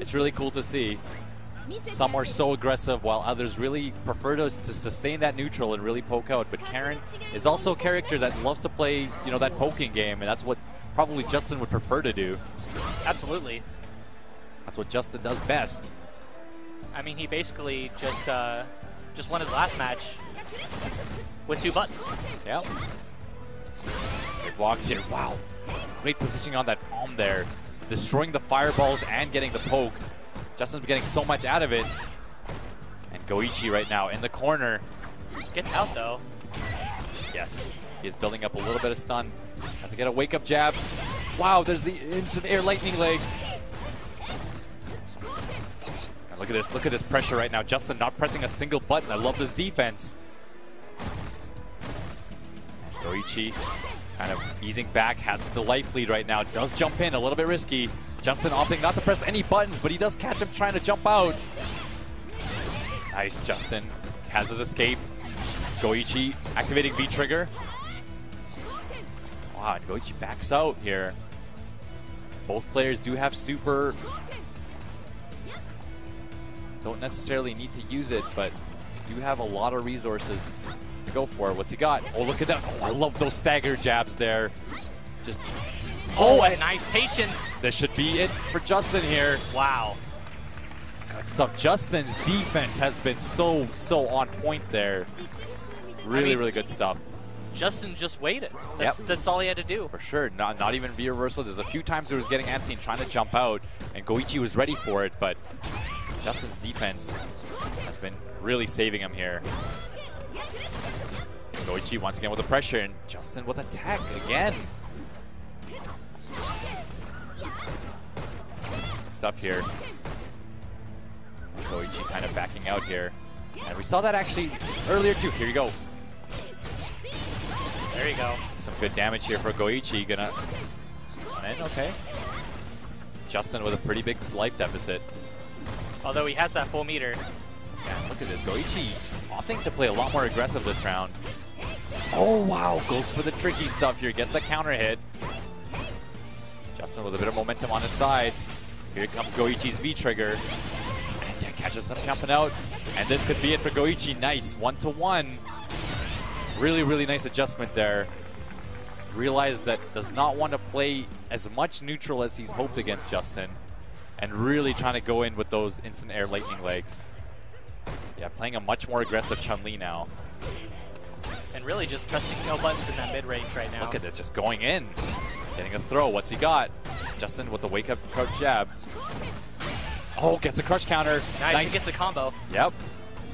It's really cool to see. Some are so aggressive while others really prefer to, to sustain that neutral and really poke out. But Karin is also a character that loves to play, you know, that poking game, and that's what probably Justin would prefer to do. Absolutely. That's what Justin does best. I mean, he basically just uh, just won his last match with two buttons. Yep. It walks here. Wow. Great positioning on that palm there. Destroying the fireballs and getting the poke. Justin's getting so much out of it. And Goichi right now in the corner. Gets out though. Yes. he's building up a little bit of stun. Has to get a wake up jab. Wow, there's the instant air lightning legs. And look at this, look at this pressure right now. Justin not pressing a single button. I love this defense. Goichi kind of easing back, has the life lead right now. Does jump in, a little bit risky. Justin opting not to press any buttons, but he does catch him trying to jump out. Nice, Justin. Has his escape. Goichi activating V-trigger. Wow, and Goichi backs out here. Both players do have super. Don't necessarily need to use it, but do have a lot of resources to go for. What's he got? Oh, look at that. Oh, I love those stagger jabs there. Just Oh, oh. and nice patience. this should be it for Justin here. Wow. Good stuff. Justin's defense has been so, so on point there. Really, mean- really good stuff. Justin just waited. That's, Yep. that's all he had to do. For sure. Not, not even reversal. There's a few times he was getting Anseen trying to jump out, and Goichi was ready for it, but Justin's defense has been really saving him here. Goichi once again with the pressure, and Justin with attack again. Stuff here. Goichi kind of backing out here. And we saw that actually earlier too. Here you go. There you go. Some good damage here for Goichi. Gonna in, okay. Justin with a pretty big life deficit. Although he has that full meter. Yeah, look at this. Goichi opting to play a lot more aggressive this round. Oh, wow. Goes for the tricky stuff here. Gets a counter hit. Justin with a bit of momentum on his side. Here comes Goichi's V-trigger. And yeah, catches him jumping out. And this could be it for Goichi. Nice. One to one. Really, really nice adjustment there. Realized that does not want to play as much neutral as he's hoped against Justin. And really trying to go in with those instant air lightning legs. Yeah, playing a much more aggressive Chun-Li now. And really just pressing no buttons in that mid-range right now. Look at this, just going in. Getting a throw. What's he got? Justin with the wake up crouch jab. Oh, gets a crush counter. Nice, he gets the combo. Yep.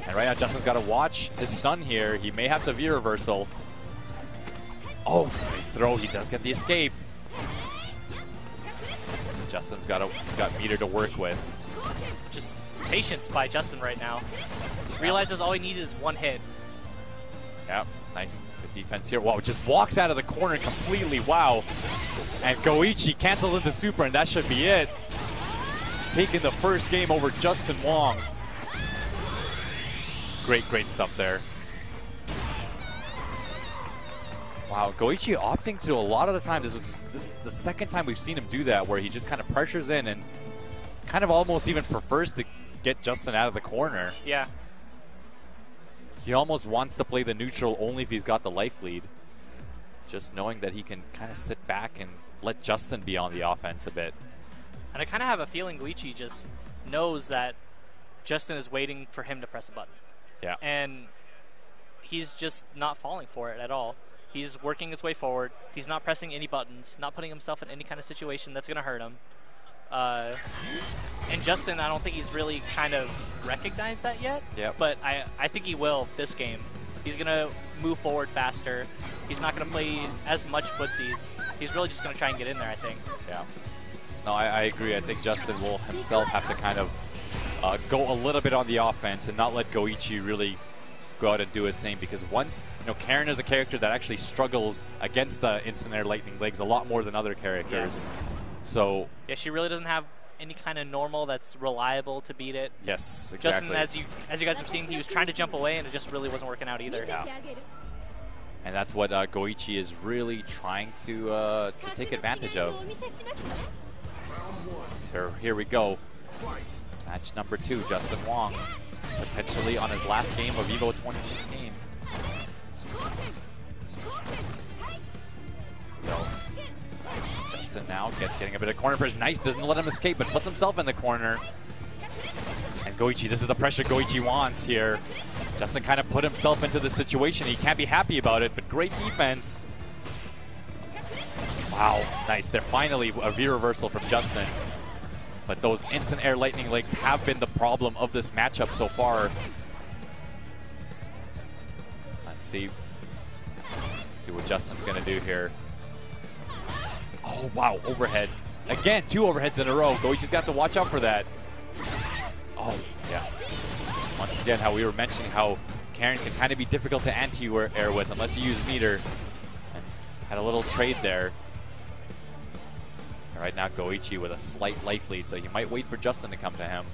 And right now, Justin's got to watch his stun here. He may have to V reversal. Oh, throw. He does get the escape. Justin's got a got meter to work with. Just patience by Justin right now. Realizes all he needed is one hit. Yep, nice. Good defense here. Wow, just walks out of the corner completely. Wow. And Goichi cancels into super, and that should be it. Taking the first game over Justin Wong. Great, great stuff there. Wow, Goichi opting to a lot of the time. This is, this is the second time we've seen him do that, where he just kind of pressures in and kind of almost even prefers to get Justin out of the corner. Yeah. He almost wants to play the neutral only if he's got the life lead. Just knowing that he can kind of sit back and let Justin be on the offense a bit. And I kind of have a feeling Goichi just knows that Justin is waiting for him to press a button. Yeah. And he's just not falling for it at all. He's working his way forward. He's not pressing any buttons, not putting himself in any kind of situation that's going to hurt him. Uh, and Justin, I don't think he's really kind of recognized that yet. Yep. But I, I think he will this game. He's going to move forward faster. He's not going to play as much footsies. He's really just going to try and get in there, I think. Yeah. No, I, I agree. I think Justin will himself have to kind of uh, go a little bit on the offense and not let Goichi really go out and do his thing because once, you know, Karin is a character that actually struggles against the instant air lightning legs a lot more than other characters. So, Yeah, she really doesn't have any kind of normal that's reliable to beat it. yes, exactly. Justin, as you as you guys have seen, he was trying to jump away and it just really wasn't working out either. Yeah. And that's what uh, Goichi is really trying to uh, to take advantage of. Here, here we go. Match number two, Justin Wong, potentially on his last game of EVO 2016. Justin now get, getting a bit of corner pressure. Nice, doesn't let him escape, but puts himself in the corner. And Goichi, this is the pressure Goichi wants here. Justin kind of put himself into the situation. He can't be happy about it, but great defense. Wow, nice. They're finally a V reversal from Justin. But those instant air lightning legs have been the problem of this matchup so far. Let's see. Let's see what Justin's going to do here. Oh, wow, overhead. Again, two overheads in a row. Goichi's got to watch out for that. Oh, yeah. Once again, how we were mentioning how Karin can kind of be difficult to anti-air with unless you use meter. And had a little trade there. Right now, Goichi with a slight life lead, so he might wait for Justin to come to him.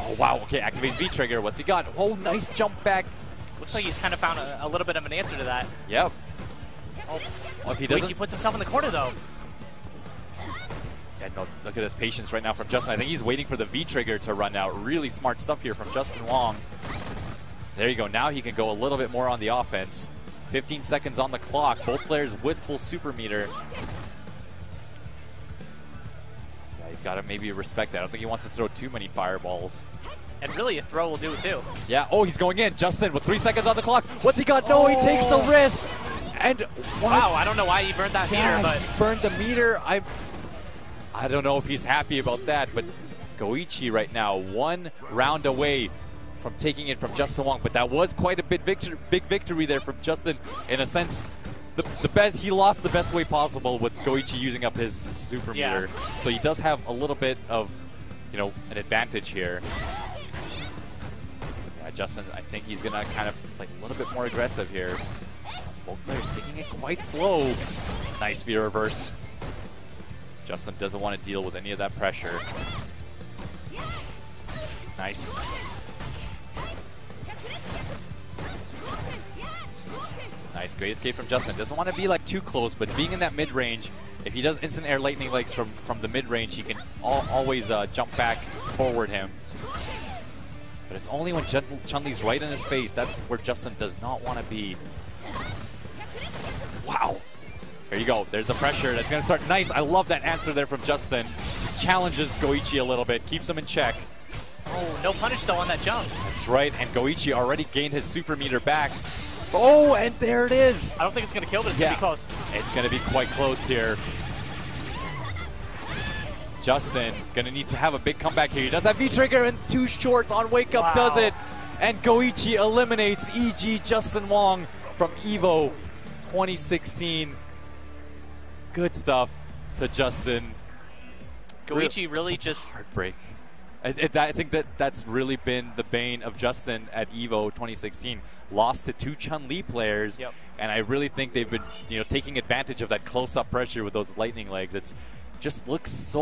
Oh, wow. Okay, activates V-Trigger. What's he got? Oh, nice jump back. Looks like he's kind of found a, a little bit of an answer to that. Yep. Oh, Oh, if he doesn't... puts himself in the corner, though. Yeah, no, look at his patience right now from Justin. I think he's waiting for the V-Trigger to run out. Really smart stuff here from Justin Wong. There you go. Now he can go a little bit more on the offense. 15 seconds on the clock. Both players with full super meter. Yeah, he's got to maybe respect that. I don't think he wants to throw too many fireballs. And really, a throw will do it, too. Yeah, oh, he's going in. Justin with three seconds on the clock. What's he got? No, he oh. takes the Oh. risk. And Wow, I don't know why he burned that yeah, meter, but burned the meter. I I don't know if he's happy about that, but Goichi right now one round away from taking it from Justin Wong, but that was quite a bit victor big victory there from Justin. In a sense, the, the best he lost the best way possible with Goichi using up his super Yeah. meter. So he does have a little bit of you know an advantage here. Yeah, Justin, I think he's gonna kind of like a little bit more aggressive here. Both players taking it quite slow. Nice V reverse. Justin doesn't want to deal with any of that pressure. Nice. Nice, great escape from Justin. Doesn't want to be like too close, but being in that mid range, if he does instant air lightning legs from from the mid range, he can al always uh, jump back, forward him. But it's only when Chun- Chun-Li's right in his face, that's where Justin does not want to be. Wow. There you go. There's the pressure. That's going to start. Nice. I love that answer there from Justin. Just challenges Goichi a little bit, keeps him in check. oh, no punish, though, on that jump. That's right. And Goichi already gained his super meter back. Oh, and there it is. I don't think it's going to kill, but it's Yeah. going to be close. It's going to be quite close here. Justin going to need to have a big comeback here. He does have V-Trigger and two shorts on Wake Up does it. And Goichi eliminates EG Justin Wong from EVO 2016. Good stuff to Justin. Goichi really just heartbreak. I, it- I think that that's really been the bane of Justin at Evo 2016. Lost to two Chun Li players, Yep. and I really think they've been, you know, taking advantage of that close-up pressure with those lightning legs. It's just looks so